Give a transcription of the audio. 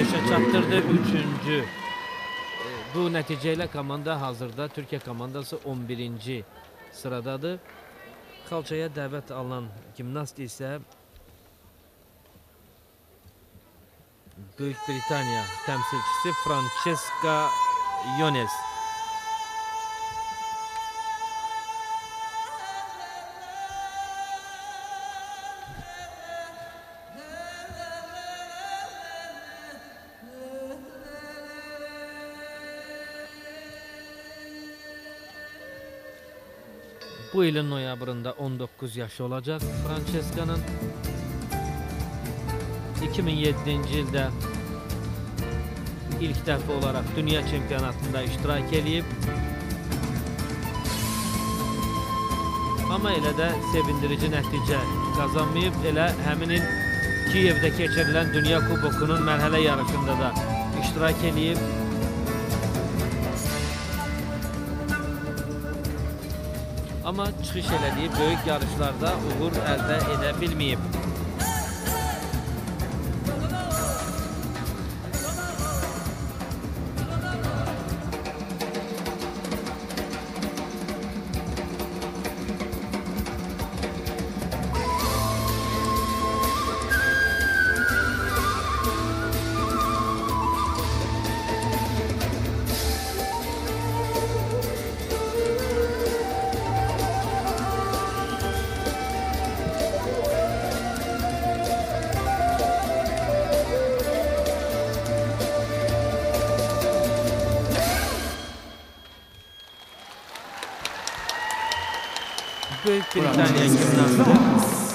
5'e çatdırdı. Üçüncü. E, Bu nəticə ilə komanda hazırda Türkiyə komandası 11-ci sıradadır. Xalçaya dəvət alınan gimnast isə Böyük Britaniya təmsilçisi Francesca Yones. Bu ilin noyabrında 19 yaşı olacaq Francesca'nın 2007-ci ildə ilk dəfə olaraq dünya çempionatında iştirak eləyib. Amma elə də sevindirici nəticə qazanmayıb. Elə həmin il Kiyevdə keçirilən Dünya Kubokunun mərhələ yarışında da iştirak eləyib. Amma çıxış elədiyi böyük yarışlarda uğur əldə edə bilməyib. 댓글 드린다는 얘기 기억나는데